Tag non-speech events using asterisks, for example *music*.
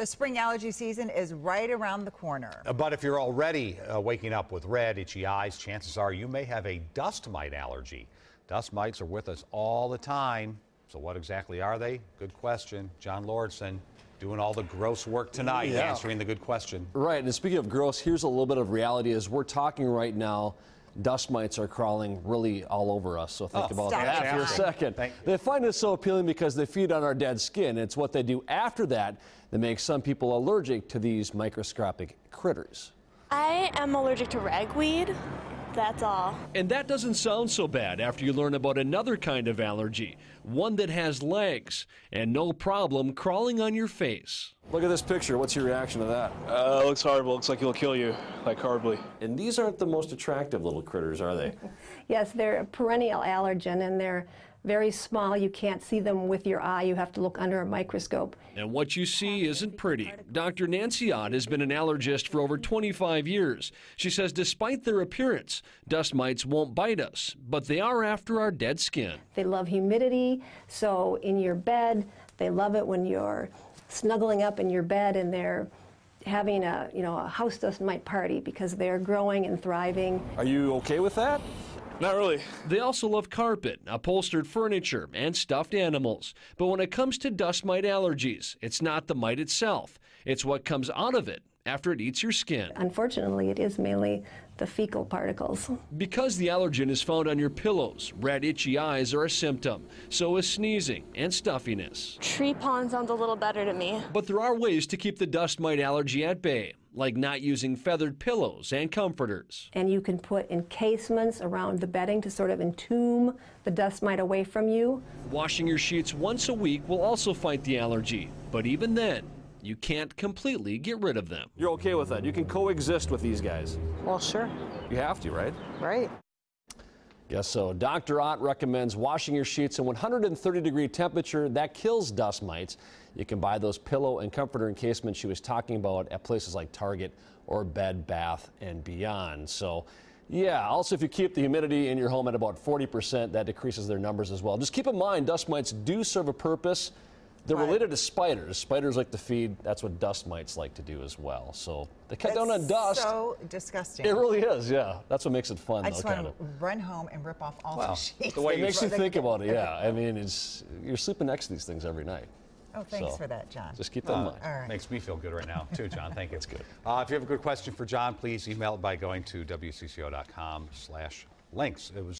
The spring allergy season is right around the corner. Uh, But if you're already uh, waking up with red, itchy eyes, chances are you may have a dust mite allergy. Dust mites are with us all the time. So, what exactly are they? Good question. John Lauritsen doing all the gross work tonight, Yeah. answering the good question. Right, and speaking of gross, here's a little bit of reality as we're talking right now. Dust mites are crawling really all over us, so think Oh, about stop that it, for a second. They find it so appealing because they feed on our dead skin. It's what they do after that that makes some people allergic to these microscopic critters. I am allergic to ragweed. That's all. And that doesn't sound so bad after you learn about another kind of allergy, one that has legs and no problem crawling on your face. Look at this picture. What's your reaction to that? Uh, looks horrible. Looks like he'll kill you, like horribly. And these aren't the most attractive little critters, are they? *laughs* Yes, they're a perennial allergen and they're very small. You can't see them with your eye. You have to look under a microscope. And what you see isn't pretty. Dr. Nancy Ott has been an allergist for over 25 years. She says despite their appearance, dust mites won't bite us, but they are after our dead skin. They love humidity, so in your bed, they love it when you're snuggling up in your bed and they're having a, you know, a house dust mite party because they're growing and thriving. Are you okay with that? Not really. They also love carpet, upholstered furniture, and stuffed animals. But when it comes to dust mite allergies, it's not the mite itself, it's what comes out of it after it eats your skin. Unfortunately, it is mainly the fecal particles. Because the allergen is found on your pillows, red itchy eyes are a symptom. So is sneezing and stuffiness. Tree pollen sounds a little better to me. But there are ways to keep the dust mite allergy at bay, like not using feathered pillows and comforters. And you can put encasements around the bedding to sort of entomb the dust mite away from you. Washing your sheets once a week will also fight the allergy, but even then, you can't completely get rid of them. You're okay with that? You can coexist with these guys. Well, sure. You have to, right? Right. Yes, so Dr. Ott recommends washing your sheets in 130 degree temperature. That kills dust mites. You can buy those pillow and comforter encasements she was talking about at places like Target or Bed, Bath, and Beyond. So, yeah, also if you keep the humidity in your home at about 40%, that decreases their numbers as well. Just keep in mind, dust mites do serve a purpose. They're Right. related to spiders. Spiders like to feed. That's what dust mites like to do as well. So they cut down on It's dust. So disgusting. it really is, yeah. That's what makes it fun, I though, just kind want of. to run home and rip off all Well, the sheets. the way It makes you think can- about it, yeah. *laughs* I mean, it's you're sleeping next to these things every night. Oh, thanks So, for that, John. Just keep that in Uh, mind. All right. Makes me feel good right now, too, John. Thank you. It's good. Uh, if you have a good question for John, please email it by going to wcco.com slash links. It was